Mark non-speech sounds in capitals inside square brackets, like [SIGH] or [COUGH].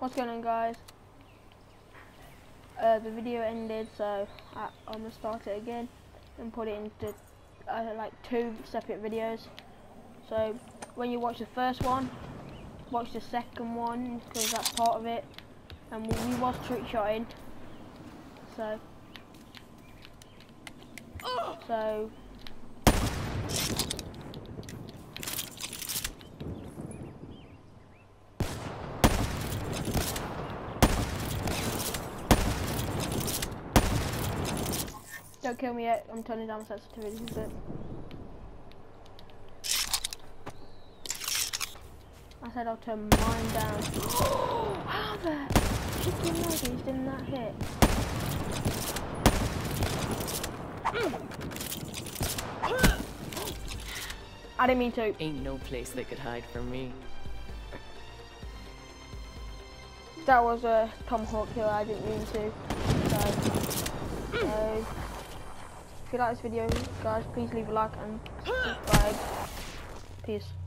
What's going on guys? Uh, the video ended so I, I'm gonna start it again and put it into uh, like two separate videos. So when you watch the first one, watch the second one because that's part of it. And we was trick shotting. So so Don't kill me yet, I'm turning down sensitivity a bit. I said I'll turn mine down. [GASPS] How the chicken nuggets didn't that hit? I didn't mean to. Ain't no place they could hide from me. That was a tomahawk kill, I didn't mean to. So, so, if you like this video, guys, please leave a like and subscribe. Peace.